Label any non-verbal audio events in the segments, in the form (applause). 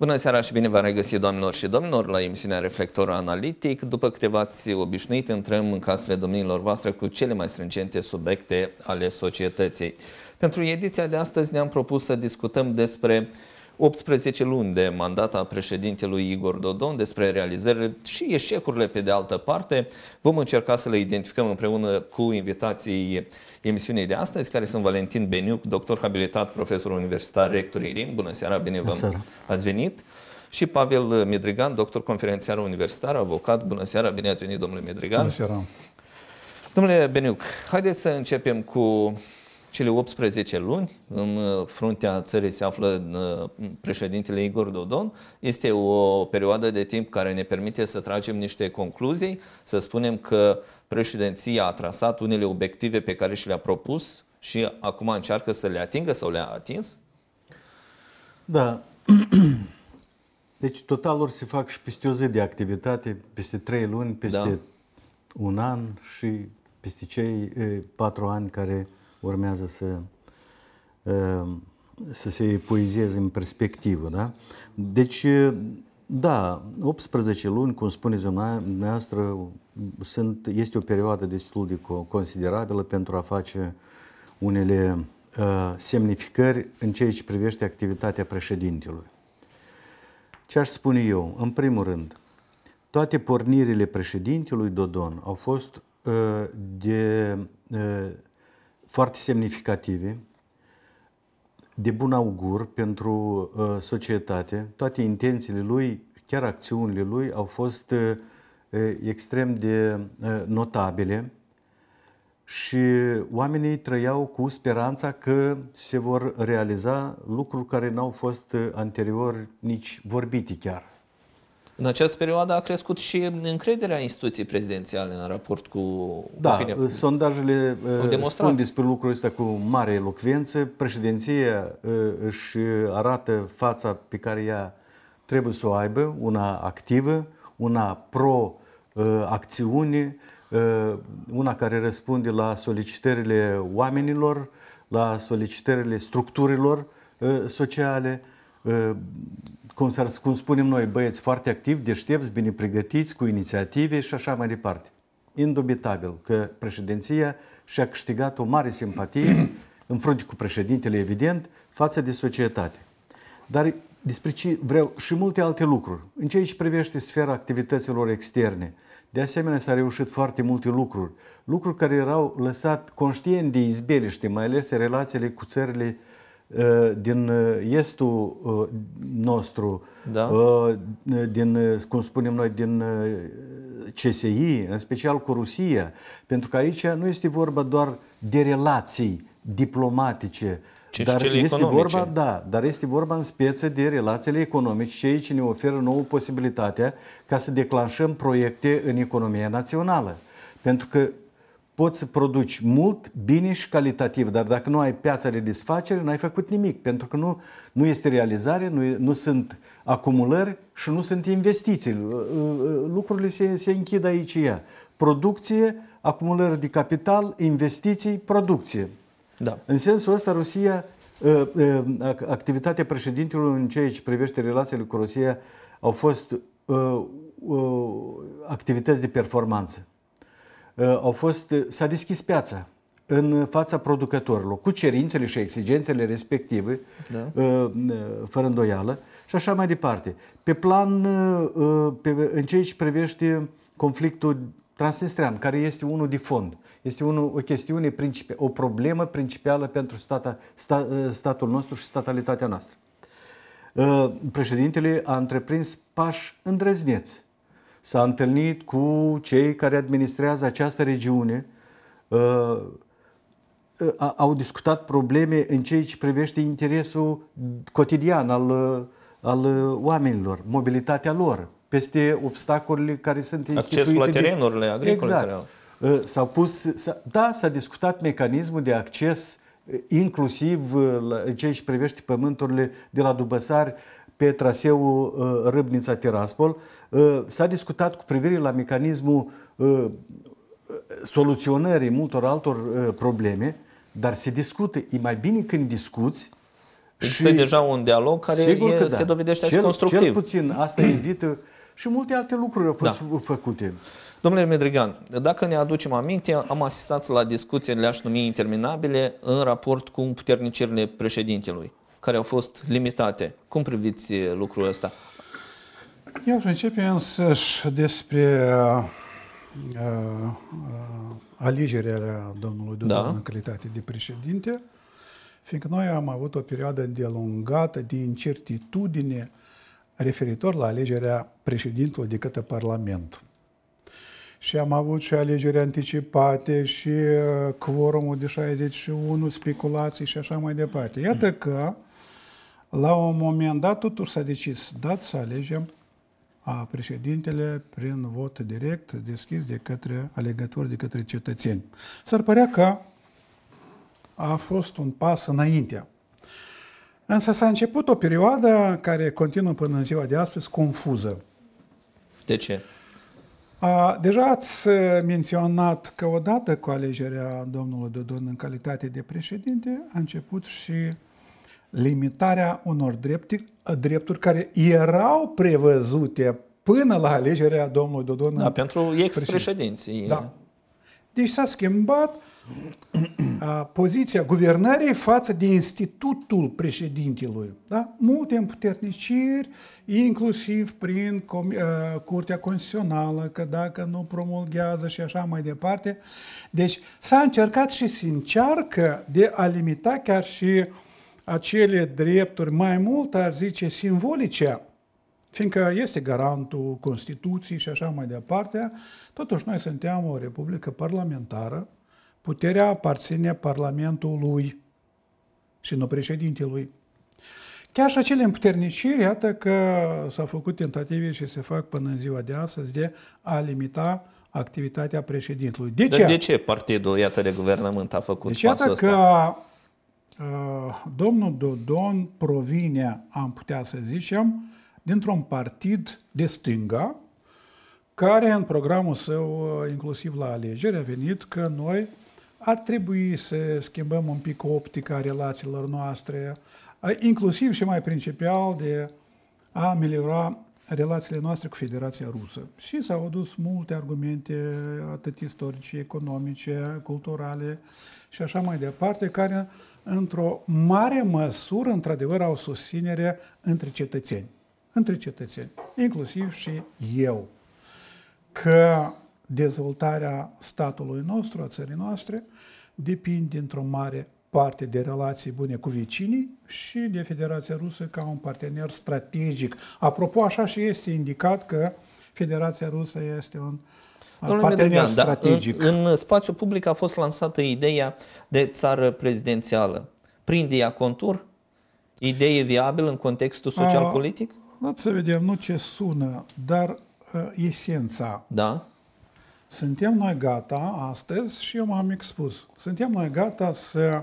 Bună seara și bine v-am regăsit, doamnelor și domnilor, la emisiunea Reflector Analitic. După câteva ați obișnuit, intrăm în casele domnilor voastre cu cele mai strângente subiecte ale societății. Pentru ediția de astăzi ne-am propus să discutăm despre 18 luni de mandat a președintelui Igor Dodon despre realizările și eșecurile pe de altă parte. Vom încerca să le identificăm împreună cu invitații emisiunii de astăzi, care sunt Valentin Beniuc, doctor habilitat, profesor universitar, rector IRIM. Bună seara, bine vă ați venit! Și Pavel Medrigan, doctor conferențiar universitar, avocat. Bună seara, bine ați venit, domnule Medrigan! Bună seara! Domnule Beniuc, haideți să începem cu cele 18 luni, în uh, fruntea țării se află uh, președintele Igor Dodon. Este o perioadă de timp care ne permite să tragem niște concluzii, să spunem că președinția a trasat unele obiective pe care și le-a propus și acum încearcă să le atingă sau le-a atins? Da. (clears throat) Deci totalul se fac și peste o zi de activitate, peste trei luni, peste da. un an și peste cei patru ani care urmează să, să se epuizeze în perspectivă. Da? Deci, da, 18 luni, cum spuneți dumneavoastră, sunt, este o perioadă destul de considerabilă pentru a face unele uh, semnificări în ceea ce privește activitatea președintelui. Ce aș spune eu? În primul rând, toate pornirile președintelui Dodon au fost uh, de uh, foarte semnificative, de bun augur pentru uh, societate. Toate intențiile lui, chiar acțiunile lui, au fost uh, extrem de uh, notabile și oamenii trăiau cu speranța că se vor realiza lucruri care n-au fost uh, anterior nici vorbite chiar. În această perioadă a crescut și încrederea instituției prezidențiale în raport cu Da, opinia. sondajele uh, spun despre lucrul ăsta cu mare elocvență. Președinția uh, își arată fața pe care ea trebuie să o aibă, una activă, una pro-acțiune, uh, una care răspunde la solicitările oamenilor, la solicitările structurilor sociale, cum, cum spunem noi, băieți foarte activi, deștepți, bine pregătiți, cu inițiative și așa mai departe. Indubitabil că președinția și-a câștigat o mare simpatie în frunte cu președintele, evident, față de societate. Dar despre ce vreau și multe alte lucruri. În ceea ce privește sfera activităților externe, de asemenea s-a reușit foarte multe lucruri. Lucruri care erau lăsat conștient de izbeliște, mai ales relațiile cu țările Uh, din uh, estul uh, nostru, da. din, cum spunem noi, din CSI, în special cu Rusia, pentru că aici nu este vorba doar de relații diplomatice, ci dar cele este economice. vorba, da, dar este vorba în speță de relațiile economice și aici ne oferă nouă posibilitatea ca să declanșăm proiecte în economia națională. Pentru că poți să produci mult, bine și calitativ, dar dacă nu ai piața de desfacere, n-ai făcut nimic, pentru că nu, nu este realizare, nu, nu sunt acumulări și nu sunt investiții. Uh, uh, lucrurile se, se închid aici ea. Producție, acumulări de capital, investiții, producție. Da. În sensul ăsta, Rusia, uh, activitatea președintelui în ceea ce privește relațiile cu Rusia au fost activități de performanță. Uh, au fost, uh, s-a deschis piața în fața producătorilor, cu cerințele și exigențele respective, da. Uh, fără îndoială, și așa mai departe. Pe plan, pe, în ceea ce privește conflictul transnistrian, care este unul de fond, este unul, o chestiune principială, o problemă principală pentru stata, sta, statul nostru și statalitatea noastră. Președintele a întreprins pași îndrăzneți s-a întâlnit cu cei care administrează această regiune, uh, uh, au discutat probleme în ceea ce privește interesul cotidian al, uh, al oamenilor, mobilitatea lor, peste obstacolele care sunt instituite. Accesul la terenurile agricole. Exact. Care au. S-a pus, da, s-a discutat mecanismul de acces inclusiv în ceea ce privește pământurile de la Dubăsari pe traseul Râbnița-Tiraspol, Uh, s-a discutat cu privire la mecanismul uh, soluționării multor altor uh, probleme, dar se discută, e mai bine când discuți Există și deja un dialog care e, da. se dovedește cel, constructiv. Cel puțin asta evită și multe alte lucruri au fost da. făcute. Domnule Medrigan, dacă ne aducem aminte, am asistat la discuții, le-aș numi interminabile, în raport cu puternicirile președintelui, care au fost limitate. Cum priviți lucrul ăsta? Eu aș începe însăși despre uh, uh, alegerea domnului Dodon da. în calitate de președinte, fiindcă noi am avut o perioadă îndelungată de incertitudine referitor la alegerea președintelui de către Parlament. Și am avut și alegeri anticipate și uh, quorumul de 61, speculații și așa mai departe. Iată că, la un moment dat, totuși s-a decis, dat să alegem a președintele prin vot direct deschis de către alegători, de către cetățeni. S-ar părea că a fost un pas înainte. Însă s-a început o perioadă care continuă până în ziua de astăzi confuză. De ce? A, deja ați menționat că odată cu alegerea domnului Dodon în calitate de președinte a început și limitarea unor drepturi, drepturi care erau prevăzute până la alegerea domnului Dodon. Da, pentru ex-președinții. Da. Deci s-a schimbat (clears throat) a, poziția guvernării față de institutul președintelui. Da? Multe împuterniciri, inclusiv prin com, a, Curtea Constituțională, că dacă nu promulghează și așa mai departe. Deci s-a încercat și se încearcă de a limita chiar și acele drepturi mai mult, ar zice, simbolice, fiindcă este garantul Constituției și așa mai departe, totuși noi suntem o republică parlamentară, puterea aparține Parlamentului și nu președintelui. Chiar și acele împuterniciri, iată că s-au făcut tentative și se fac până în ziua de astăzi de a limita activitatea președintelui. De ce? De ce partidul, iată, de guvernământ a făcut deci, pasul ăsta? că uh, domnul Dodon provine, am putea să zicem, dintr-un partid de stânga, care în programul său, uh, inclusiv la alegeri, a venit că noi ar trebui să schimbăm un pic optica relațiilor noastre, inclusiv și mai principal de a ameliora relațiile noastre cu Federația Rusă. Și s-au adus multe argumente, atât istorice, economice, culturale și așa mai departe, care într-o mare măsură, într-adevăr, au susținere între cetățeni. Între cetățeni, inclusiv și eu. Că dezvoltarea statului nostru, a țării noastre, depinde într-o mare parte de relații bune cu vecinii și de Federația Rusă ca un partener strategic. Apropo, așa și este indicat că Federația Rusă este un Domnule partener Medrian, strategic. Da, în, în spațiu public a fost lansată ideea de țară prezidențială. Prinde ea contur? Idee viabilă în contextul social-politic? Dați să vedem, nu ce sună, dar uh, esența. Da? Suntem noi gata astăzi, și eu m-am expus, suntem noi gata să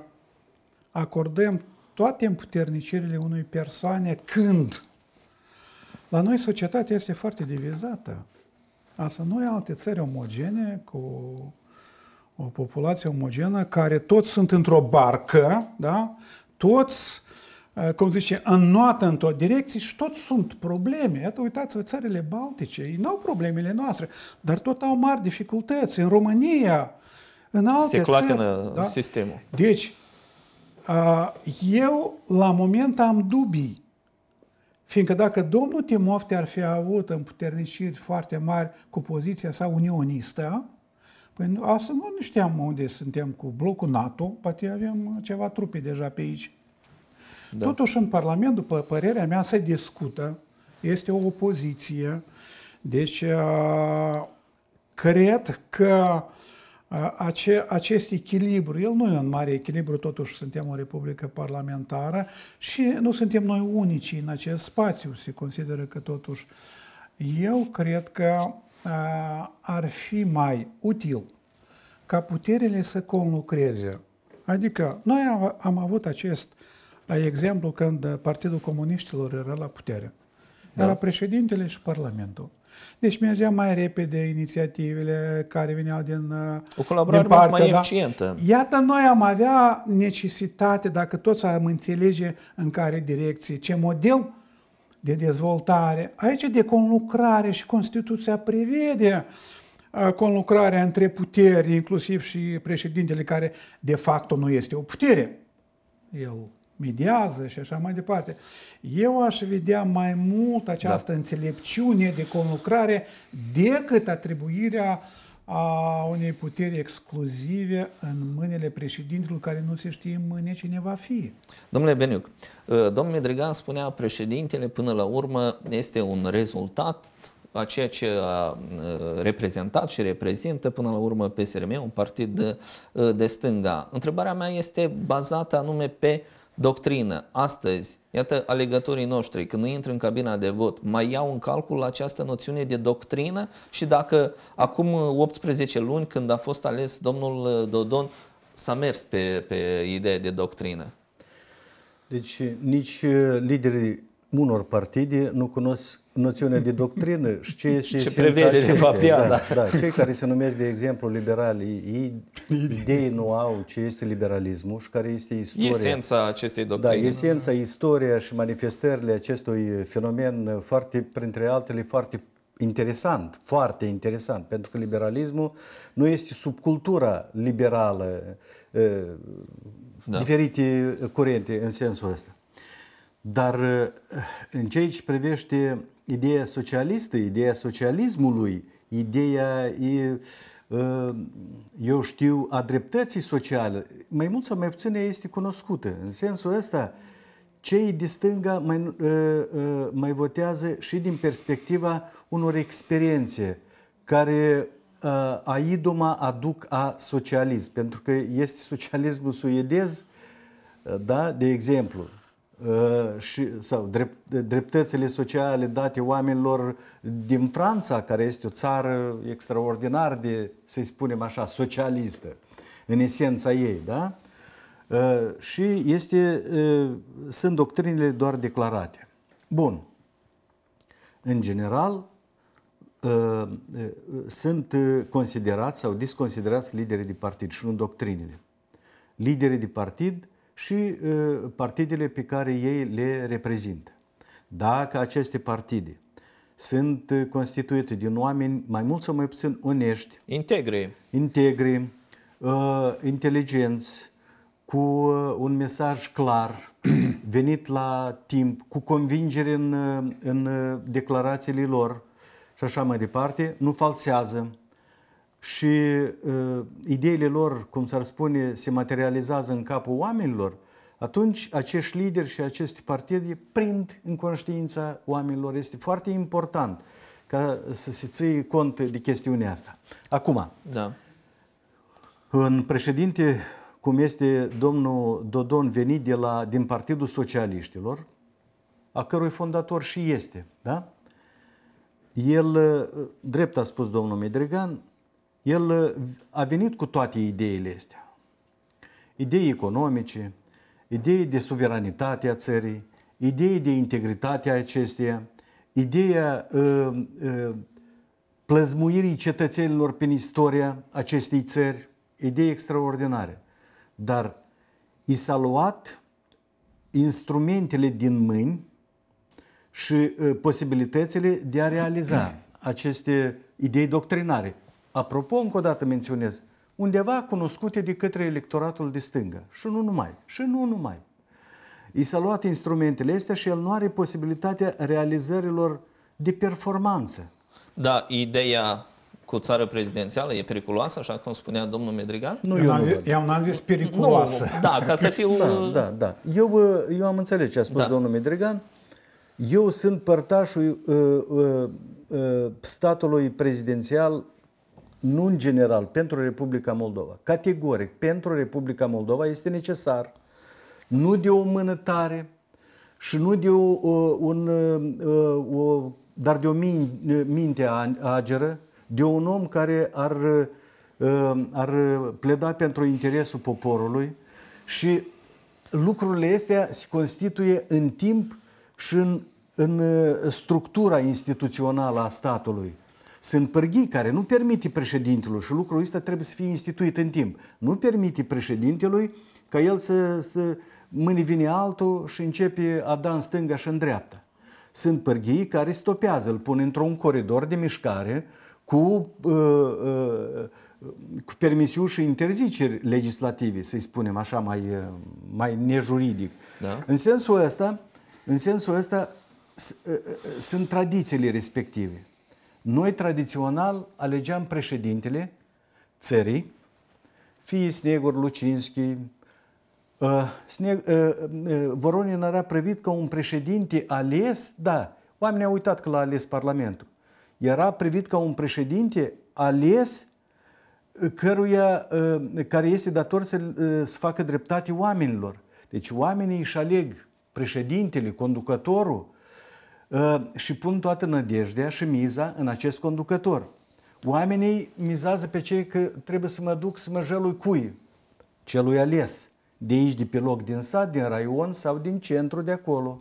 acordăm toate împuternicirile unui persoane când la noi societatea este foarte divizată. Asta nu e alte țări omogene cu o populație omogenă care toți sunt într-o barcă, da? toți Eh, cum zice, înnoată într-o direcție și tot sunt probleme. Iată, uitați-vă, țările Baltice, ei nu au problemele noastre, dar tot au mari dificultăți. În România, în alte Se țări. Da? sistemul. Deci, eu la moment am dubii. Fiindcă dacă domnul Timofte ar fi avut împuterniciri foarte mari cu poziția sa unionistă, păi asta nu știam unde suntem cu blocul NATO, poate avem ceva trupe deja pe aici. Da. Totuși, în Parlament, după părerea mea, se discută, este o opoziție, deci cred că ace, acest echilibru, el nu e un mare echilibru, totuși suntem o republică parlamentară și nu suntem noi unici în acest spațiu, se consideră că totuși eu cred că ar fi mai util ca puterile să conlucreze. Adică noi am avut acest uh, la exemplu când Partidul Comuniștilor era la putere. Da. era președintele și Parlamentul. Deci mergea mai repede inițiativele care veneau din O colaborare din partea, mai da. eficientă. Iată, noi am avea necesitate, dacă toți am înțelege în care direcție, ce model de dezvoltare. Aici de conlucrare și Constituția prevede uh, conlucrarea între puteri, inclusiv și președintele care de fapt nu este o putere. El mediază și așa mai departe. Eu aș vedea mai mult această da. înțelepciune de conlucrare decât atribuirea a unei puteri exclusive în mâinile președintelui care nu se știe în mâine cine va fi. Domnule Beniuc, uh, domnul Medregan spunea președintele până la urmă este un rezultat a ceea ce a uh, reprezentat și reprezintă până la urmă PSRM, un partid de, uh, de stânga. Întrebarea mea este bazată anume pe doctrină. Astăzi, iată, alegătorii noștri, când intră în cabina de vot, mai iau în calcul această noțiune de doctrină și dacă acum 18 luni, când a fost ales domnul Dodon, s-a mers pe, pe ideea de doctrină. Deci nici liderii unor partide nu cunosc noțiunea de doctrină și ce este ce prevede de fapt ea, da, da. da. Cei care se numesc, de exemplu, liberali, ei idei nu au ce este liberalismul și care este istoria. Esența acestei doctrine. Da, esența, istoria și manifestările acestui fenomen foarte, printre altele, foarte interesant, foarte interesant, pentru că liberalismul nu este subcultura liberală, da. diferite curente în sensul ăsta. Dar în ceea ce privește ideea socialistă, ideea socialismului, ideea, e, eu știu, a dreptății sociale, mai mult sau mai puțin ea este cunoscută. În sensul ăsta, cei de stânga mai, mai votează și din perspectiva unor experiențe care a idoma aduc a socialism, pentru că este socialismul suedez, da, de exemplu, Uh, și, sau drept, dreptățile sociale date oamenilor din Franța, care este o țară extraordinar de, să-i spunem așa, socialistă, în esența ei, da? Uh, și este, uh, sunt doctrinele doar declarate. Bun. În general, sunt considerați sau disconsiderați liderii de partid și nu doctrinele. Liderii de partid și uh, partidele pe care ei le reprezintă. Dacă aceste partide sunt uh, constituite din oameni mai mult sau mai puțin onești, integri, integri uh, inteligenți, cu uh, un mesaj clar, (clears throat) venit la timp, cu convingere în, uh, în declarațiile lor și așa mai departe, nu falsează, și uh, ideile lor, cum s-ar spune, se materializează în capul oamenilor, atunci acești lideri și aceste partide prind în conștiința oamenilor. Este foarte important ca să se ții cont de chestiunea asta. Acum, da. în președinte, cum este domnul Dodon venit de la, din Partidul Socialiștilor, a cărui fondator și este, da? El, drept a spus domnul Medregan, el uh, a venit cu toate ideile astea. Idei economice, idei de suveranitate a țării, idei de integritate a acesteia, ideea uh, uh, plăzmuirii cetățenilor prin istoria acestei țări, idei extraordinare. Dar i s-a luat instrumentele din mâini și uh, posibilitățile de a realiza aceste idei doctrinare apropo, încă o dată menționez, undeva cunoscute de către electoratul de stânga. Și nu numai. Și nu numai. I s-a luat instrumentele astea și el nu are posibilitatea realizărilor de performanță. Da, ideea cu țară prezidențială e periculoasă, așa cum spunea domnul Medrigan? Nu, eu, eu, n-am, zis, eu n-am zis periculoasă. Nu, da, ca să fiu... Da, da, da. Eu, eu am înțeles ce a spus da. domnul Medrigan. Eu sunt părtașul uh, uh, uh, statului prezidențial nu în general, pentru Republica Moldova. Categoric, pentru Republica Moldova este necesar nu de o mână tare și nu de o, un, o, dar de o minte ageră, de un om care ar, ar pleda pentru interesul poporului și lucrurile astea se constituie în timp și în în uh, structura instituțională a statului. Sunt pârghii care nu permite președintelui și lucrul ăsta trebuie să fie instituit în timp. Nu permite președintelui ca el să, să mâine vine altul și începe a da în stânga și în dreapta. Sunt pârghii care stopează, îl pun într-un coridor de mișcare cu, uh, uh, cu permisiuni și interziceri legislative, să-i spunem așa mai, uh, mai nejuridic. Da. În sensul ăsta, în sensul ăsta uh, uh, sunt tradițiile respective. Noi tradițional alegeam președintele țării, fie Snegur Lucinski, Uh, uh, uh, Voronin era privit ca un președinte ales, da, oamenii au uitat că l-a ales Parlamentul. Era privit ca un președinte ales căruia, care este dator să, să facă dreptate oamenilor. Deci oamenii își aleg președintele, conducătorul și pun toată nădejdea și miza în acest conducător. Oamenii mizează pe cei că trebuie să mă duc să mă jălui cui? Celui ales de aici, de pe loc, din sat, din raion sau din centru de acolo.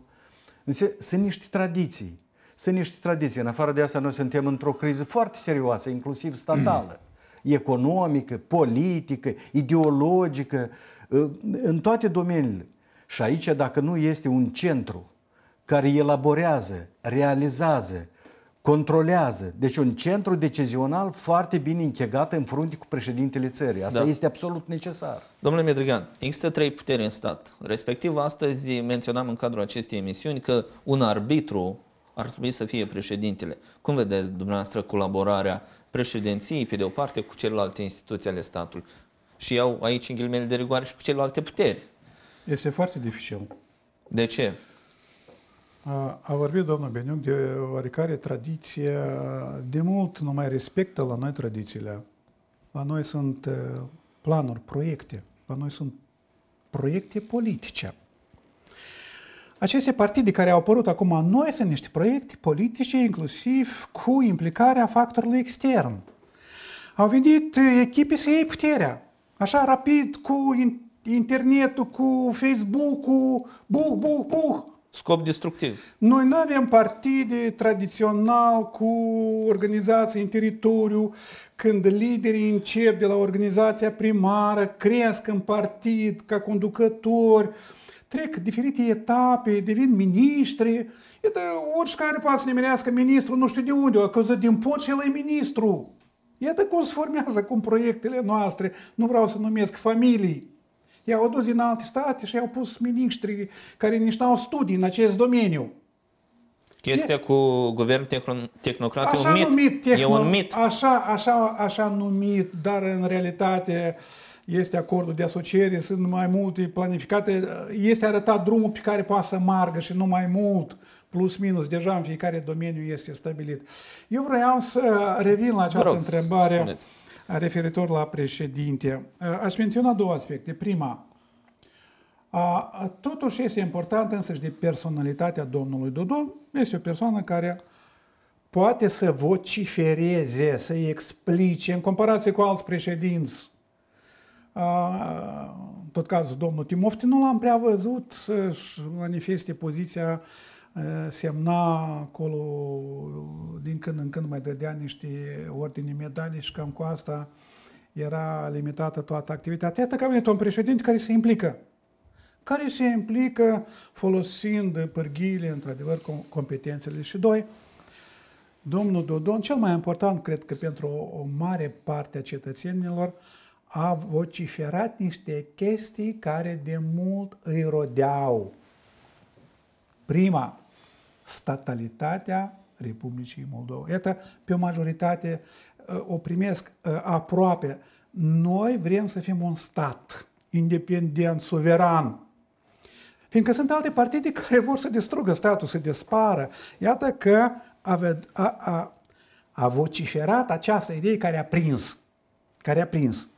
Însă sunt niște tradiții. Sunt niște tradiții. În afară de asta, noi suntem într-o criză foarte serioasă, inclusiv statală, economică, politică, ideologică, în toate domeniile. Și aici, dacă nu este un centru care elaborează, realizează, controlează. Deci un centru decizional foarte bine închegat în frunte cu președintele țării. Asta da. este absolut necesar. Domnule Medrigan, există trei puteri în stat. Respectiv, astăzi menționam în cadrul acestei emisiuni că un arbitru ar trebui să fie președintele. Cum vedeți dumneavoastră colaborarea președinției, pe de o parte, cu celelalte instituții ale statului? Și iau aici în ghilimele de rigoare și cu celelalte puteri. Este foarte dificil. De ce? A vorbit domnul Beniuc de oarecare tradiție, de mult nu mai respectă la noi tradițiile. La noi sunt planuri, proiecte, la noi sunt proiecte politice. Aceste partide care au apărut acum noi sunt niște proiecte politice, inclusiv cu implicarea factorului extern. Au venit echipe să iei puterea, așa rapid, cu internetul, cu Facebook-ul, buh, buh, buh, Scop destructiv. Noi nu avem partide tradițional cu organizații în teritoriu, când liderii încep de la organizația primară, cresc în partid ca conducători, trec diferite etape, devin miniștri. Iată, oricare poate să nimerească ministru, nu știu de unde, a căzut din pot și el e ministru. Iată cum se formează cum proiectele noastre, nu vreau să numesc familii. I-au adus din alte state și i-au pus miniștri care nici n-au studii în acest domeniu. Chestia e, cu guvern tehnocrat așa e un mit. Numit tehno, e un mit. Așa, așa, așa numit, dar în realitate este acordul de asociere, sunt mai multe planificate, este arătat drumul pe care poate să margă și nu mai mult, plus minus, deja în fiecare domeniu este stabilit. Eu vreau să revin la această rog, întrebare. Spuneți referitor la președinte. Aș menționa două aspecte. Prima, totuși este important însăși de personalitatea domnului Dodon. Este o persoană care poate să vocifereze, să explice, în comparație cu alți președinți. În tot cazul, domnul Timofti nu l-am prea văzut să-și manifeste poziția semna acolo, din când în când mai dădea niște ordine medalii și cam cu asta era limitată toată activitatea. Iată că a venit un președinte care se implică, care se implică folosind pârghiile, într-adevăr, competențele. Și doi, domnul Dodon, cel mai important, cred că pentru o, o mare parte a cetățenilor, a vociferat niște chestii care de mult îi rodeau. Prima, statalitatea Republicii Moldova. Iată, pe o majoritate uh, o primesc uh, aproape. Noi vrem să fim un stat independent, suveran. Fiindcă sunt alte partide care vor să distrugă statul, să dispară. Iată că a, a, a, a vociferat această idee care a prins. Care a prins.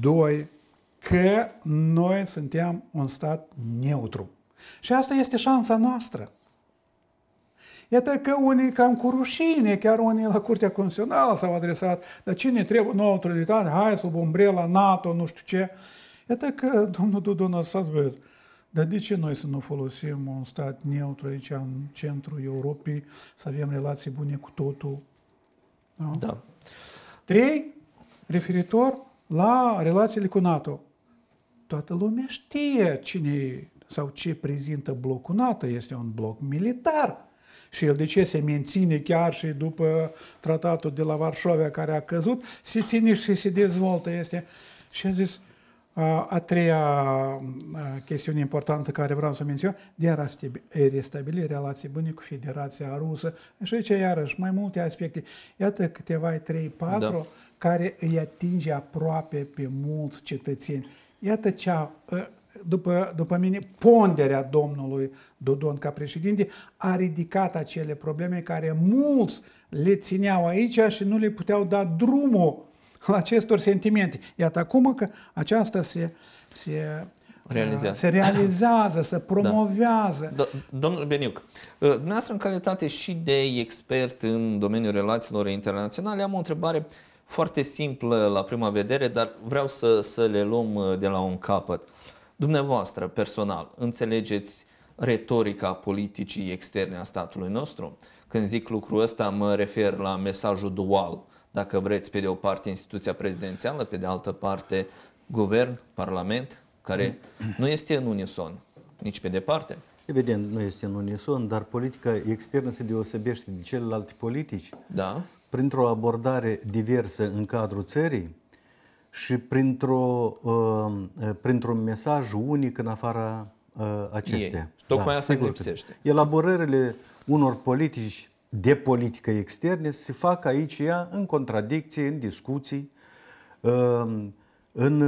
Doi, că noi suntem un stat neutru. Și asta este șansa noastră. Iată că unii cam cu rușine, chiar unii la Curtea Constituțională s-au adresat, dar cine trebuie nouă autoritate, hai sub umbrela NATO, nu știu ce. Iată că domnul Dudon a spus, Dar de ce noi să nu folosim un stat neutru aici în centrul Europei, să avem relații bune cu totul? Da. da. Trei, referitor la relațiile cu NATO. Toată lumea știe cine sau ce prezintă blocul NATO. Este un bloc militar. Și el de ce se menține chiar și după tratatul de la Varșovia care a căzut, se ține și se dezvoltă. Este. Și a zis, a, a treia chestiune importantă care vreau să menționez, de a restabili relații bune cu Federația Rusă. Și aici, iarăși, mai multe aspecte. Iată câteva, trei, patru, da. care îi atinge aproape pe mulți cetățeni. Iată cea, după, după mine, ponderea domnului Dodon ca președinte a ridicat acele probleme care mulți le țineau aici și nu le puteau da drumul acestor sentimente. Iată acum că aceasta se, se realizează. Se realizează, se (laughs) da. promovează. Da. Domnul Beniuc, uh, dumneavoastră în calitate și de expert în domeniul relațiilor internaționale, am o întrebare foarte simplă la prima vedere, dar vreau să, să le luăm uh, de la un capăt. Dumneavoastră, personal, înțelegeți retorica politicii externe a statului nostru? Când zic lucrul ăsta, mă refer la mesajul dual dacă vreți, pe de o parte instituția prezidențială, pe de altă parte guvern, parlament, care nu este în unison, nici pe departe. Evident, nu este în unison, dar politica externă se deosebește de celelalte politici da. printr-o abordare diversă în cadrul țării și printr-o, uh, printr-un mesaj unic în afara uh, acestea. Ei. Tocmai da, asta lipsește. Elaborările unor politici de politică externe se fac aici ea în contradicție, în discuții, um, în,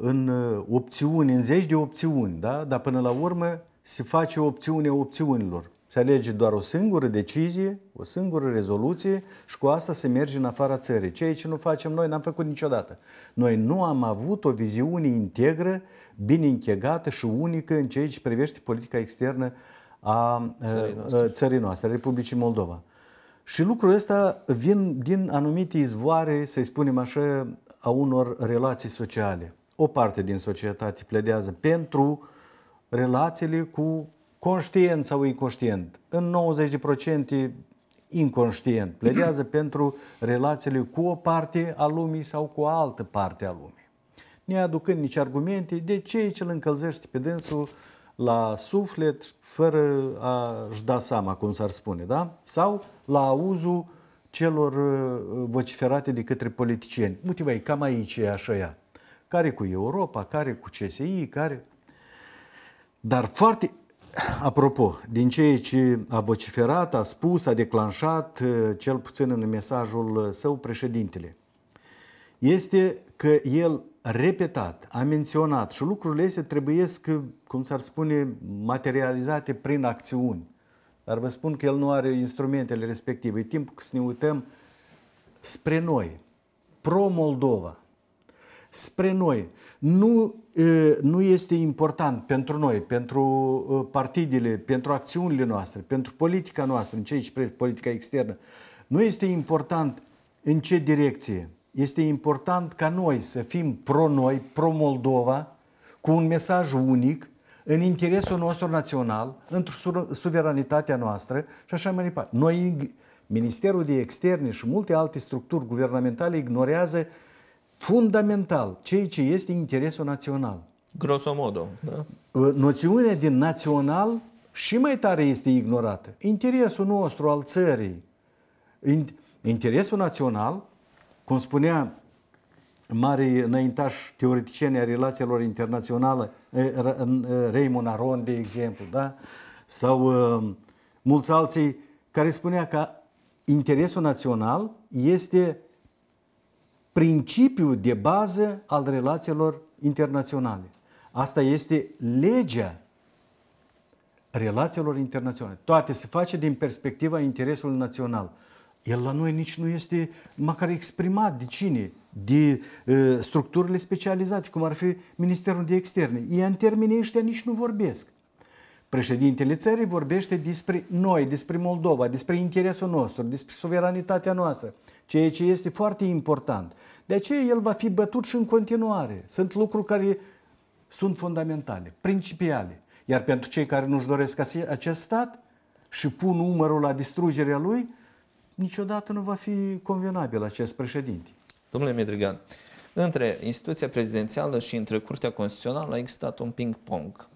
în opțiuni, în zeci de opțiuni, da? dar până la urmă se face opțiune opțiunilor. Se alege doar o singură decizie, o singură rezoluție și cu asta se merge în afara țării. Ceea ce nu facem noi, n-am făcut niciodată. Noi nu am avut o viziune integră, bine închegată și unică în ceea ce privește politica externă a țării noastre, țării noastre Republicii Moldova. Și lucrul ăsta vin din anumite izvoare, să-i spunem așa, a unor relații sociale. O parte din societate pledează pentru relațiile cu conștient sau inconștient. În 90% inconștient. Pledează (clears throat) pentru relațiile cu o parte a lumii sau cu o altă parte a lumii. Neaducând nici argumente de ce ce îl încălzește pe dânsul la suflet fără a-și da seama, cum s-ar spune, da? Sau la auzul celor uh, vociferate de către politicieni. Uite, băi, cam aici e așa ea. Care cu Europa, care cu CSI, care... Dar foarte, apropo, din ceea ce a vociferat, a spus, a declanșat, uh, cel puțin în mesajul său, președintele, este că el repetat, a menționat și lucrurile astea trebuie, cum s-ar spune, materializate prin acțiuni. Dar vă spun că el nu are instrumentele respective. E timpul să ne uităm spre noi, pro-Moldova, spre noi. Nu, nu este important pentru noi, pentru partidele, pentru acțiunile noastre, pentru politica noastră, în ce ce politica externă. Nu este important în ce direcție este important ca noi să fim pro-noi, pro-Moldova, cu un mesaj unic, în interesul nostru național, într-o suveranitatea noastră și așa mai departe. Noi, Ministerul de Externe și multe alte structuri guvernamentale ignorează fundamental ceea ce este interesul național. Grosomodo, da? Noțiunea de național și mai tare este ignorată. Interesul nostru al țării, interesul național cum spunea mari înaintași teoreticieni a relațiilor internaționale, Raymond Aron, de exemplu, da? sau mulți alții care spunea că interesul național este principiul de bază al relațiilor internaționale. Asta este legea relațiilor internaționale. Toate se face din perspectiva interesului național. El la noi nici nu este măcar exprimat de cine? De uh, structurile specializate, cum ar fi Ministerul de Externe. Ei în termenii ăștia nici nu vorbesc. Președintele țării vorbește despre noi, despre Moldova, despre interesul nostru, despre suveranitatea noastră, ceea ce este foarte important. De aceea el va fi bătut și în continuare. Sunt lucruri care sunt fundamentale, principiale. Iar pentru cei care nu-și doresc acest stat și pun umărul la distrugerea lui, niciodată nu va fi convenabil acest președinte. Domnule Medrigan, între instituția prezidențială și între Curtea Constituțională a existat un ping-pong.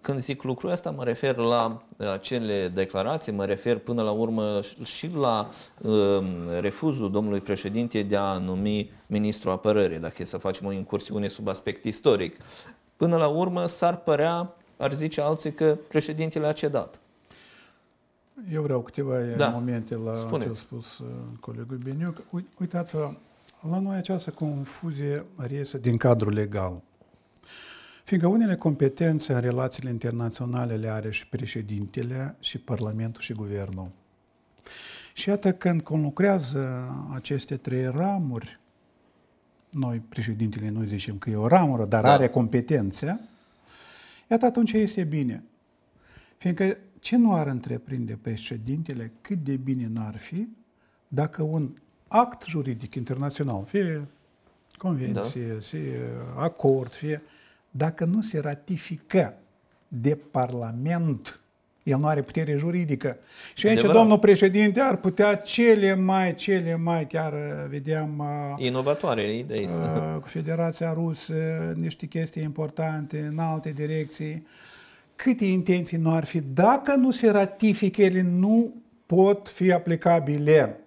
Când zic lucrul ăsta, mă refer la acele declarații, mă refer până la urmă și la uh, refuzul domnului președinte de a numi ministrul apărării, dacă e să facem o incursiune sub aspect istoric. Până la urmă s-ar părea, ar zice alții, că președintele a cedat. Eu vreau câteva da. momente la Spuneți. ce a spus uh, colegul Beniuc. Uitați-vă, la noi această confuzie reiese din cadrul legal. Fiindcă unele competențe în relațiile internaționale le are și președintele, și Parlamentul, și Guvernul. Și iată, când conlucrează aceste trei ramuri, noi, președintele, nu zicem că e o ramură, dar da. are competențe, iată, atunci este bine. Fiindcă ce nu ar întreprinde președintele, cât de bine n-ar fi, dacă un act juridic internațional, fie convenție, da. fie acord, fie, dacă nu se ratifică de Parlament, el nu are putere juridică. Și aici Adevărat. domnul președinte ar putea cele mai, cele mai, chiar uh, vedeam... Uh, Inovatoare idei. Uh, cu Federația Rusă, niște chestii importante în alte direcții. Câte intenții nu ar fi, dacă nu se ratifică, ele nu pot fi aplicabile.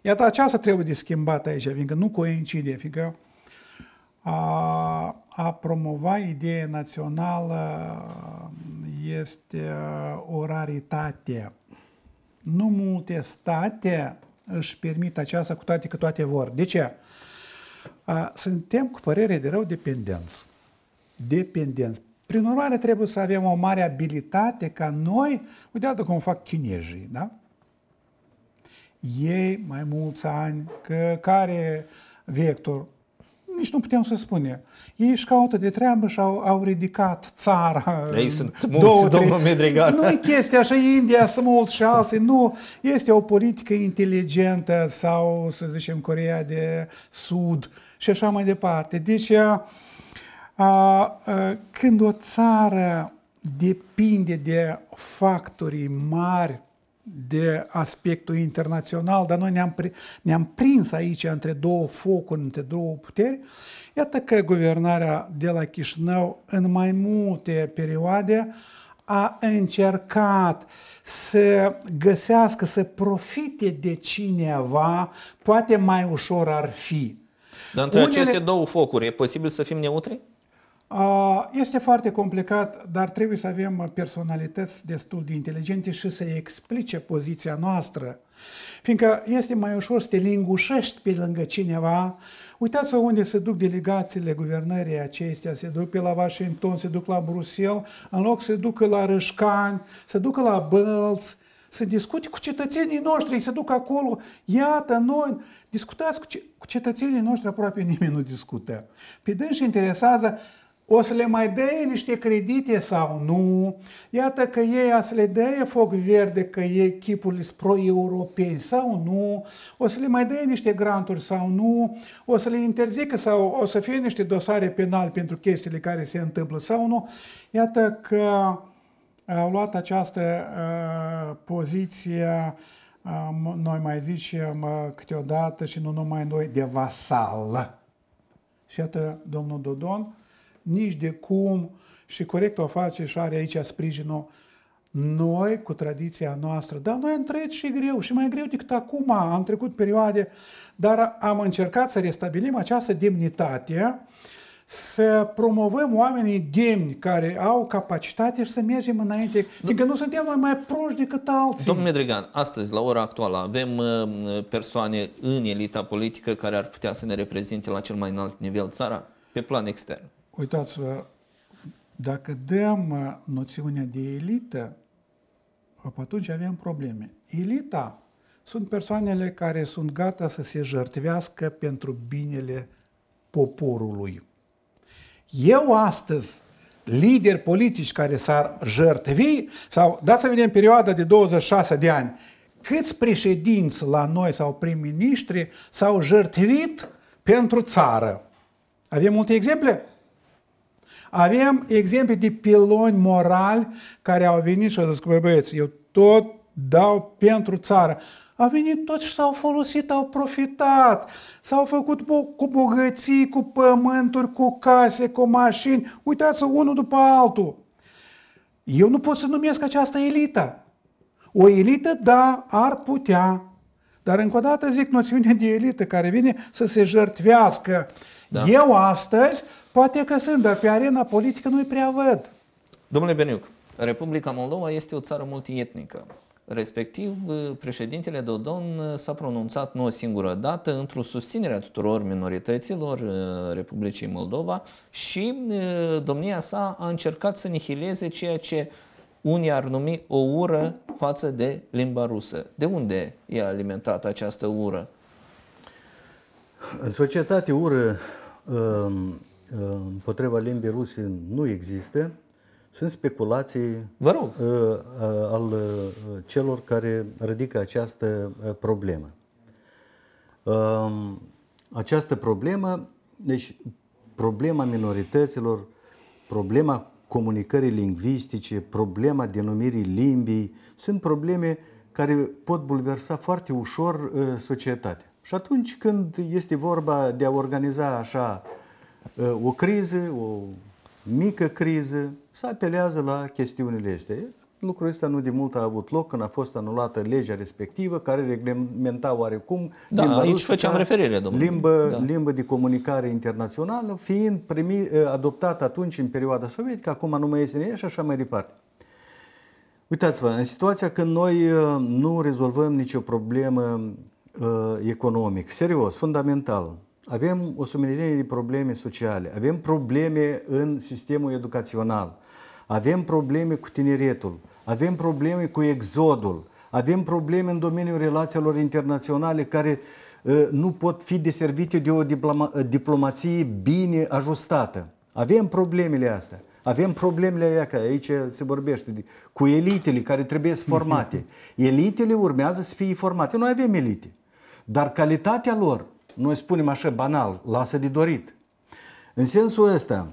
Iată, aceasta trebuie de schimbat aici, fiindcă nu coincide, fiindcă a, a promova ideea națională este o raritate. Nu multe state își permit aceasta cu toate că toate vor. De ce? Suntem cu părere de rău dependenți. Dependenți. Prin urmare, trebuie să avem o mare abilitate ca noi, uite cum fac chinezii, da? Ei mai mulți ani, că care vector, nici nu putem să spunem. Ei își caută de treabă și au, au ridicat țara. Ei sunt mulți, două, domnul Medrigan. Nu e chestia așa, India sunt mulți și alții, nu. Este o politică inteligentă sau, să zicem, Coreea de Sud și așa mai departe. Deci, a, a, când o țară depinde de factorii mari de aspectul internațional, dar noi ne-am, ne-am prins aici între două focuri, între două puteri. Iată că guvernarea de la Chișinău în mai multe perioade a încercat să găsească, să profite de cineva, poate mai ușor ar fi. Dar între Unele... aceste două focuri e posibil să fim neutri? Este foarte complicat, dar trebuie să avem personalități destul de inteligente și să explice poziția noastră. Fiindcă este mai ușor să te lingușești pe lângă cineva. Uitați-vă unde se duc delegațiile guvernării acestea, se duc pe la Washington, se duc la Bruxelles, în loc să se ducă la Rășcani, se ducă la Bălți, să discute cu cetățenii noștri, să ducă acolo. Iată, noi discutați cu, ce, cu cetățenii noștri, aproape nimeni nu discută. Pe dânsi interesează o să le mai dea niște credite sau nu? Iată că ei a să le dea foc verde că ei chipurile sunt pro-europeni sau nu? O să le mai dea niște granturi sau nu? O să le interzică sau o să fie niște dosare penale pentru chestiile care se întâmplă sau nu? Iată că au luat această uh, poziție uh, noi mai zicem uh, câteodată și nu numai noi, de vasal. Și iată, domnul Dodon, nici de cum și corect o face și are aici sprijinul noi, cu tradiția noastră, dar noi am trăit și greu, și mai greu decât acum, am trecut perioade, dar am încercat să restabilim această demnitate, să promovăm oamenii demni care au capacitate și să mergem înainte, adică nu suntem noi mai proști decât alții. Domnul Medregan, astăzi, la ora actuală, avem uh, persoane în elita politică care ar putea să ne reprezinte la cel mai înalt nivel țara, pe plan extern. Uitați-vă, dacă dăm uh, noțiunea de elită, atunci avem probleme. Elita sunt persoanele care sunt gata să se jertvească pentru binele poporului. Eu astăzi, lideri politici care s-ar jertvi, sau dați să vedem perioada de 26 de ani, câți președinți la noi sau prim-ministri s-au jertvit pentru țară? Avem multe exemple? Avem exemple de piloni morali care au venit și au zis că, băieți, eu tot dau pentru țară. Au venit toți și s-au folosit, au profitat, s-au făcut cu bogății, cu pământuri, cu case, cu mașini. Uitați unul după altul. Eu nu pot să numesc această elită. O elită, da, ar putea, dar încă o dată zic noțiunea de elită care vine să se jertvească. Da. Eu astăzi, poate că sunt, dar pe arena politică nu-i prea văd. Domnule Beniuc, Republica Moldova este o țară multietnică. Respectiv, președintele Dodon s-a pronunțat nu o singură dată într-o susținere a tuturor minorităților uh, Republicii Moldova și uh, domnia sa a încercat să nihileze ceea ce unii ar numi o ură față de limba rusă. De unde e alimentată această ură? În societate ură um, împotriva limbii ruse nu există. Sunt speculații Vă rog. Uh, uh, al uh, celor care ridică această problemă. Um, această problemă, deci problema minorităților, problema comunicării lingvistice, problema denumirii limbii, sunt probleme care pot bulversa foarte ușor societatea. Și atunci când este vorba de a organiza așa o criză, o mică criză, se apelează la chestiunile astea. Lucrul ăsta nu de mult a avut loc când a fost anulată legea respectivă care reglementa oarecum da, limba aici rusică, făceam referire, domnule. Limbă, da. limbă de comunicare internațională, fiind primi, adoptată atunci în perioada sovietică, acum nu mai este în ea și așa mai departe. Uitați-vă, în situația când noi nu rezolvăm nicio problemă uh, economică, serios, fundamental, avem o sumedenie de probleme sociale, avem probleme în sistemul educațional, avem probleme cu tineretul, avem probleme cu exodul, avem probleme în domeniul relațiilor internaționale care uh, nu pot fi deservite de o diploma, uh, diplomație bine ajustată. Avem problemele astea. Avem problemele aia, că aici se vorbește de, cu elitele care trebuie să formate. (laughs) Elitele urmează să fie formate. Noi avem elite. Dar calitatea lor noi spunem așa banal, lasă de dorit. În sensul ăsta,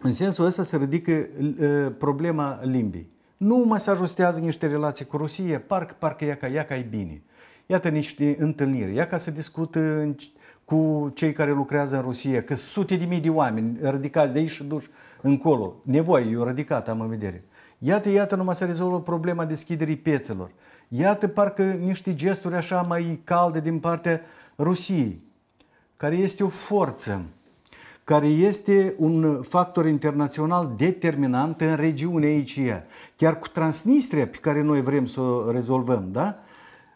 în sensul ăsta se ridică uh, problema limbii. Nu mai se ajustează niște relații cu Rusia, parcă, parcă ia ca, ia ca e bine. Iată niște întâlniri, ia ca să discută cu cei care lucrează în Rusia, că sute de mii de oameni ridicați de aici și duși încolo. Nevoie, eu ridicat am în vedere. Iată, iată, numai se rezolvă problema deschiderii piețelor. Iată, parcă niște gesturi așa mai calde din partea Rusiei, care este o forță, care este un factor internațional determinant în regiunea aici. Chiar cu Transnistria, pe care noi vrem să o rezolvăm, da?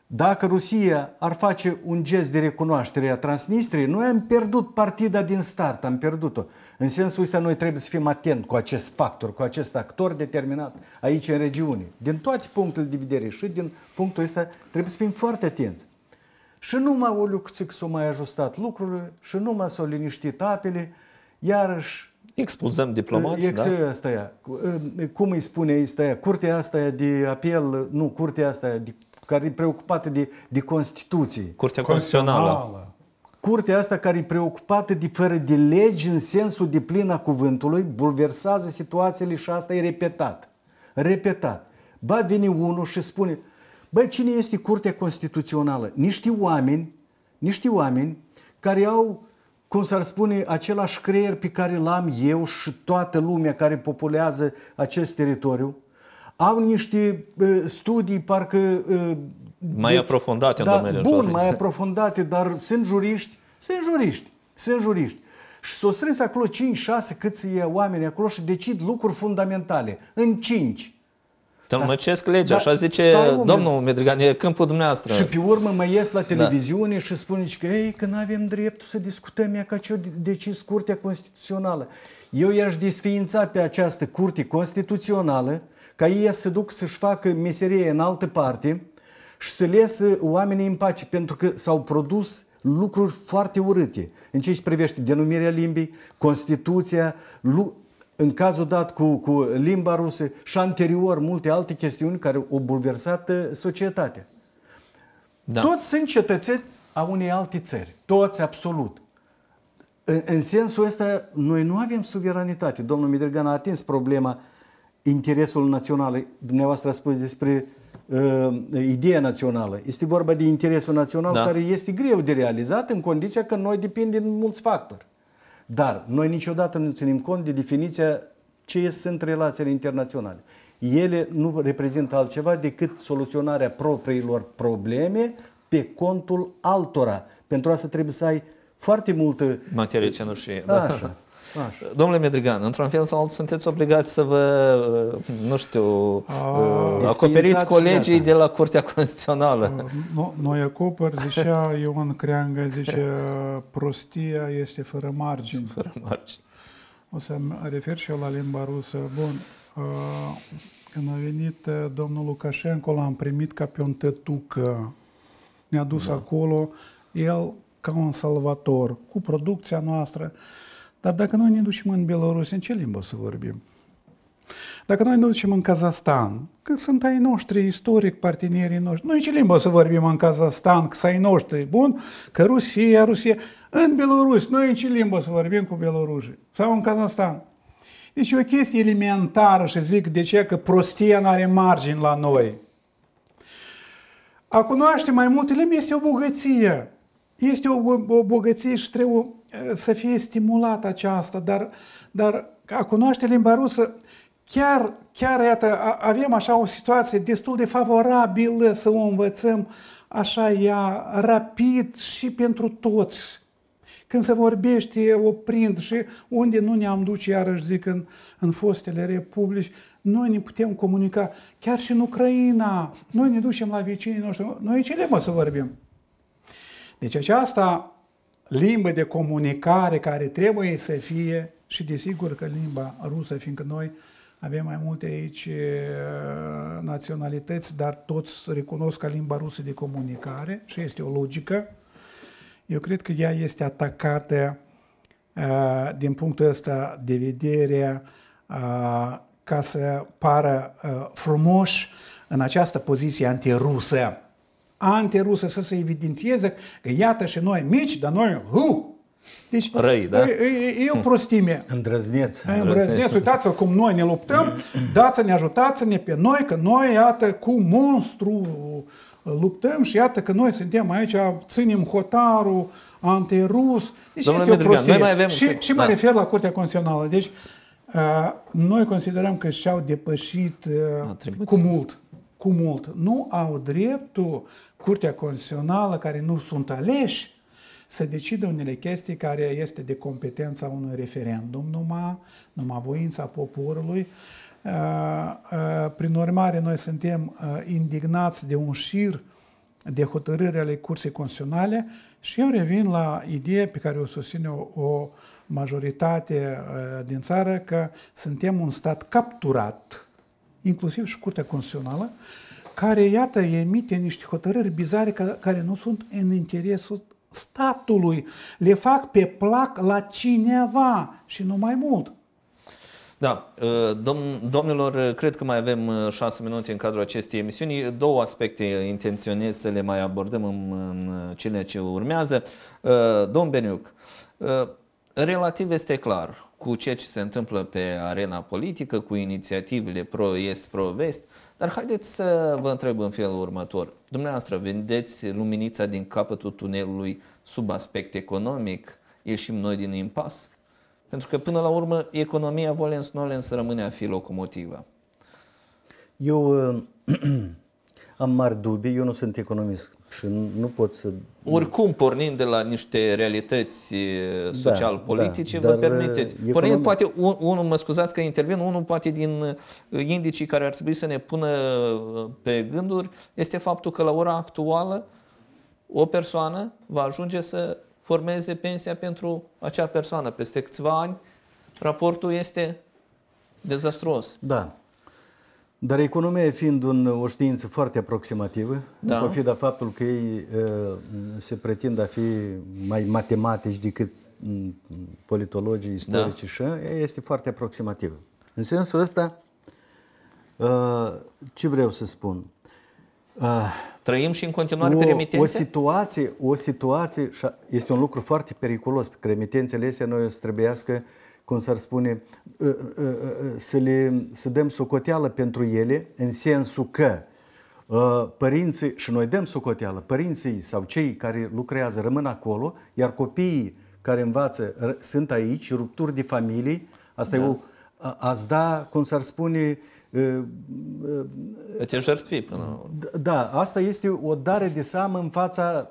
Dacă Rusia ar face un gest de recunoaștere a Transnistriei, noi am pierdut partida din start, am pierdut-o. În sensul ăsta noi trebuie să fim atent cu acest factor, cu acest actor determinat aici în regiune. Din toate punctele de vedere și din punctul ăsta trebuie să fim foarte atenți. Și numai o lucruțică s-au mai ajustat lucrurile și numai s-au liniștit apele, iarăși Expulzăm diplomații, ex, da? Asta e, cum îi spune asta curtea asta de apel, nu, curtea asta de, care e preocupată de, de Constituție. Curtea Constituțională. Curtea asta care e preocupată de fără de legi în sensul de plin a cuvântului, bulversează situațiile și asta e repetat. Repetat. Ba vine unul și spune, Băi, cine este Curtea Constituțională? Niște oameni, niște oameni care au, cum s-ar spune, același creier pe care l-am eu și toată lumea care populează acest teritoriu, au niște uh, studii parcă... Uh, mai de, aprofundate da, în domeniul Bun, juridic. mai aprofundate, dar sunt juriști, sunt juriști, sunt juriști. Și s-au strâns acolo 5-6 câți e oameni acolo și decid lucruri fundamentale. În 5. Tălmăcesc legea, da, așa zice domnul Medrigan, e câmpul dumneavoastră. Și pe urmă mă ies la da. televiziune da. și spune că, ei, că nu avem dreptul să discutăm ea ca ce decis Curtea Constituțională. Eu i-aș desființa pe această Curte Constituțională ca ei să duc să-și facă meserie în altă parte și să lesă oamenii în pace, pentru că s-au produs lucruri foarte urâte în ce privește denumirea limbii, Constituția, în cazul dat cu, cu limba rusă și anterior multe alte chestiuni care au bulversat uh, societatea. Da. Toți sunt cetățeni a unei alte țări. Toți, absolut. în, în sensul ăsta, noi nu avem suveranitate. Domnul Midrigan a atins problema interesul național. Dumneavoastră a spus despre uh, ideea națională. Este vorba de interesul național Da. care este greu de realizat în condiția că noi depindem din mulți factori. Dar noi niciodată nu ținem cont de definiția ce sunt relațiile internaționale. Ele nu reprezintă altceva decât soluționarea propriilor probleme pe contul altora. Pentru asta trebuie să ai foarte multă... Materie cenușie. Da. Așa, așa. Domnule Medrigan, într-un fel sau altul sunteți obligați să vă, nu știu, uh, acoperiți Desființați colegii și gata. de la Curtea Constituțională. No, noi acopăr, zicea Ioan Creangă, zice, prostia este fără margini. Fără margini. O să mă refer și eu la limba rusă. Bun, uh, când a venit uh, domnul Lukashenko, l-am primit ca pe un tătucă. Ne-a dus da. acolo, el ca un salvator, cu producția noastră. Dar dacă noi ne ducem în Belarus, în ce limbă să vorbim? Dacă noi ne ducem în Kazahstan, că sunt ai noștri istoric, partenerii noștri, noi în ce limbă să vorbim în Kazahstan, că sunt ai noștri, bun? Că Rusia, Rusia, în Belarus, noi în ce limbă să vorbim cu belorusii? Sau în Kazahstan? Deci e o chestie elementară și zic de ce că prostia nu are margini la noi. A cunoaște mai multe limbi este o bogăție. Este o, o bogăție și trebuie uh, să fie stimulată aceasta, dar, dar a cunoaște limba rusă, chiar, chiar iată, a- avem așa o situație destul de favorabilă să o învățăm așa ea rapid și pentru toți. Când se vorbește, o prind și unde nu ne-am duce, iarăși zic, în, în fostele republici, noi ne putem comunica, chiar și în Ucraina, noi ne ducem la vecinii noștri, noi ce limbă să vorbim? Deci aceasta limbă de comunicare care trebuie să fie și desigur că limba rusă, fiindcă noi avem mai multe aici eh, naționalități, dar toți recunosc ca limba rusă de comunicare și este o logică. Eu cred că ea este atacată uh, din punctul ăsta de vedere uh, ca să pară uh, frumoși în această poziție antirusă. Antirusă să se evidențieze că iată și noi mici, dar noi hu! Deci Răi, da? e, e, e o prostime. (laughs) Îndrăzneț. Îmbrăzneți, uitați-vă cum noi ne luptăm, (clears throat) dați-ne, ajutați-ne pe noi, că noi, iată, cu monstru luptăm și iată că noi suntem aici, ținem hotarul antirus. Deci Domnule este o Medrigan, prostie. noi mai avem și, cât- și mă da. refer la Curtea Constituțională. Deci, uh, noi considerăm că și-au depășit uh, Atribuții. cu mult. Cu mult. Nu au dreptul Curtea Constituțională, care nu sunt aleși, să decidă unele chestii care este de competența unui referendum numai, numai voința poporului. Uh, uh, Prin urmare, noi suntem uh, indignați de un șir de hotărâri ale Curții Constituționale și eu revin la ideea pe care o susține o, o majoritate uh, din țară că suntem un stat capturat, inclusiv și Curtea Constituțională, care, iată, emite niște hotărâri bizare ca- care nu sunt în interesul statului. Le fac pe plac la cineva și nu mai mult. Da, uh, domn, domnilor, uh, cred că mai avem uh, șase minute în cadrul acestei emisiuni. Două aspecte intenționez să le mai abordăm în, în cele ce urmează. Uh, Domn Beniuc, uh, relativ este clar cu ceea ce se întâmplă pe arena politică, cu inițiativele pro-est, pro-vest, dar haideți să vă întreb în felul următor. Dumneavoastră, vedeți luminița din capătul tunelului sub aspect economic? Ieșim noi din impas? Pentru că până la urmă economia volens nolens rămâne a fi locomotiva. Eu uh, (clears throat) am mari dubii, eu nu sunt economist și nu, nu pot să... Oricum, pornind de la niște realități eh, social-politice, da, vă dar, permiteți. economia- Pornind, poate, un, unul, mă scuzați că intervin, unul poate din eh, indicii care ar trebui să ne pună eh, pe gânduri este faptul că la ora actuală o persoană va ajunge să formeze pensia pentru acea persoană. Peste câțiva ani, raportul este dezastruos. Da. Dar economia fiind un, o știință foarte aproximativă, Da. da. în pofida faptul că ei uh, se pretind a fi mai matematici decât mm, politologii, istorici da. și ea este foarte aproximativă. În sensul ăsta, uh, ce vreau să spun? Trăim și în continuare o, pe o remitențe? situație, o situație, și este un lucru foarte periculos, pe că remitențele astea noi o să trebuiască, cum s-ar spune, ă, ă, ă, să, le, să dăm socoteală pentru ele, în sensul că părinții, și noi dăm socoteală, părinții sau cei care lucrează rămân acolo, iar copiii care învață sunt aici, rupturi de familii, asta da. e o, ați da, cum s-ar spune, te jertfi până Da, asta este o dare de seamă în fața,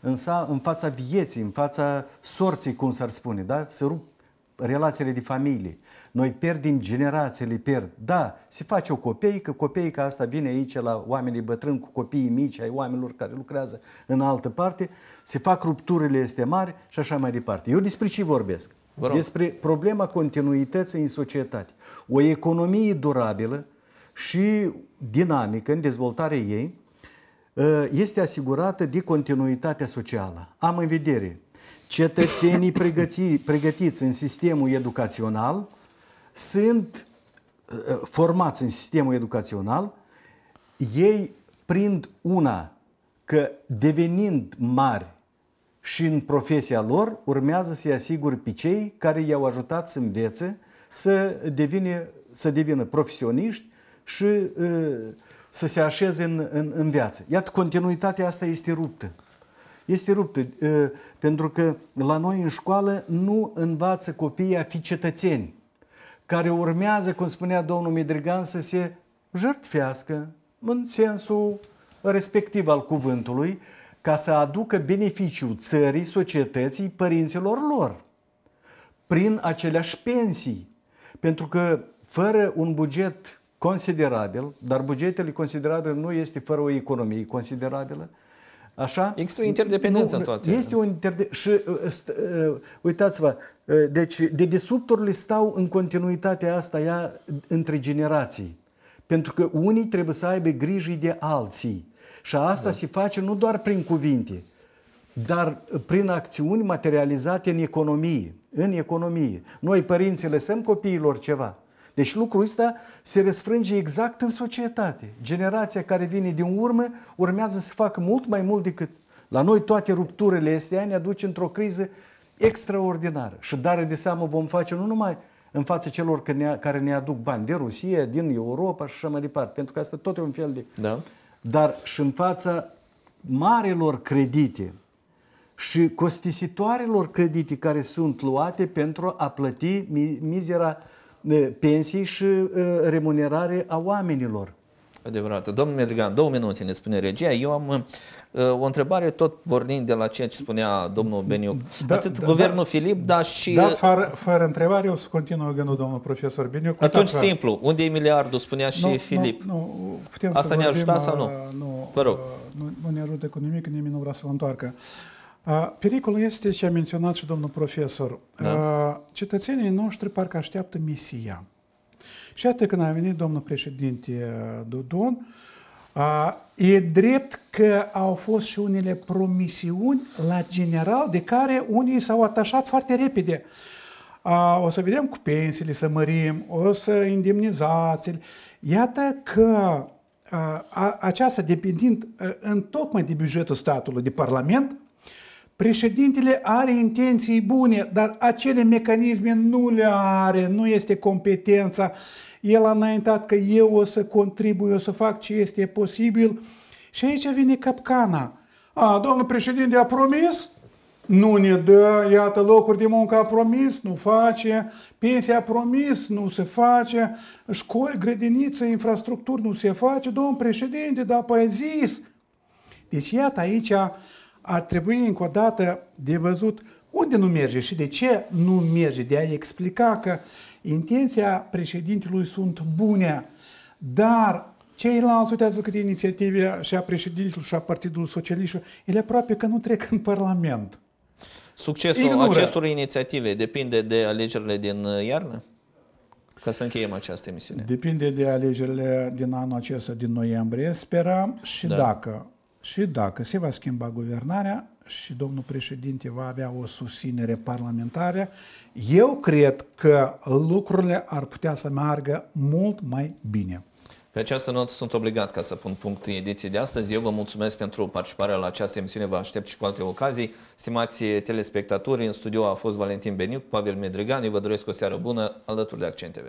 în, în fața vieții, în fața sorții, cum s-ar spune, da? Să rup relațiile de familie. Noi pierdem generațiile, pierd. Da, se face o copeică, copeica asta vine aici la oamenii bătrâni cu copiii mici ai oamenilor care lucrează în altă parte, se fac rupturile este mari și așa mai departe. Eu despre ce vorbesc? Despre problema continuității în societate. O economie durabilă și dinamică în dezvoltarea ei ă, este asigurată de continuitatea socială. Am în vedere cetățenii pregăti, pregătiți în sistemul educațional sunt ă, formați în sistemul educațional, ei prind una că devenind mari și în profesia lor urmează să-i asigure pe cei care i-au ajutat să învețe, să, devine, să devină profesioniști și uh, să se așeze în, în, în viață. Iată, continuitatea asta este ruptă. Este ruptă uh, pentru că la noi în școală nu învață copiii a fi cetățeni care urmează, cum spunea domnul Midrigan, să se jertfească în sensul respectiv al cuvântului, ca să aducă beneficiu țării, societății, părinților lor, prin aceleași pensii. Pentru că fără un buget considerabil, dar bugetele considerabile nu este fără o economie considerabilă, Așa? Există o interdependență în toate. Este o interdependență. Și uh, uh, uitați-vă, uh, deci dedesubturile stau în continuitatea asta ea între generații. Pentru că unii trebuie să aibă grijă de alții. Și asta da. se face nu doar prin cuvinte, dar prin acțiuni materializate în economie. În economie. Noi, părinții, lăsăm copiilor ceva. Deci lucrul ăsta se răsfrânge exact în societate. Generația care vine din urmă urmează să facă mult mai mult decât... La noi toate rupturile astea ne aduc într-o criză extraordinară. Și dare de seamă vom face nu numai în fața celor care ne aduc bani de Rusia, din Europa și așa mai departe. Pentru că asta tot e un fel de... Da dar și în fața marilor credite și costisitoarelor credite care sunt luate pentru a plăti mizera pensii și remunerare a oamenilor. Adevărat. Domnul Medrigan, două minute ne spune regia. Eu am uh, o întrebare tot pornind de la ceea ce spunea domnul Beniuc. Da, Atât da, guvernul da, Filip, dar și... Da, fără, fără întrebare, o să continuă gândul domnul profesor Beniuc. Atunci Uitați, simplu, unde e miliardul, spunea și nu, Filip. Nu, nu, putem Asta ne ajuta sau nu? Nu, Vă rog. Nu, nu ne ajută cu nimic, nimeni nu vrea să-l întoarcă. Pericolul este ce a menționat și domnul profesor. Da. Cetățenii noștri parcă așteaptă Mesia. Și atât când a venit domnul președinte uh, Dodon, e drept că au fost și unele promisiuni la general de care unii s-au atașat foarte repede. O să vedem cu pensiile să mărim, o să indemnizațiile. Iată că aceasta dependind în tocmai de bugetul statului, de Parlament, Președintele are intenții bune, dar acele mecanisme nu le are, nu este competența. El a înaintat că eu o să contribui, o să fac ce este posibil. Și aici vine capcana. A, domnul președinte a promis, nu ne dă, iată, locuri de muncă a promis, nu face, pensia a promis, nu se face, școli, grădiniță, infrastructuri nu se face, domnul președinte, dar pe zis. Deci, iată, aici ar trebui încă o dată de văzut unde nu merge și de ce nu merge, de a explica că intenția președintelui sunt bune, dar ceilalți, uitați câte inițiative și a președintelui și a Partidului Socialist, ele aproape că nu trec în Parlament. Succesul Ignoră. acestor inițiative depinde de alegerile din uh, iarnă? Ca să încheiem această emisiune. Depinde de alegerile din anul acesta, din noiembrie, sperăm, și da. dacă și dacă se va schimba guvernarea și domnul președinte va avea o susținere parlamentară, eu cred că lucrurile ar putea să meargă mult mai bine. Pe această notă sunt obligat ca să pun punct în ediție de astăzi. Eu vă mulțumesc pentru participarea la această emisiune, vă aștept și cu alte ocazii. Stimați telespectatori, în studio a fost Valentin Beniuc, Pavel Medregani, vă doresc o seară bună alături de Accent TV.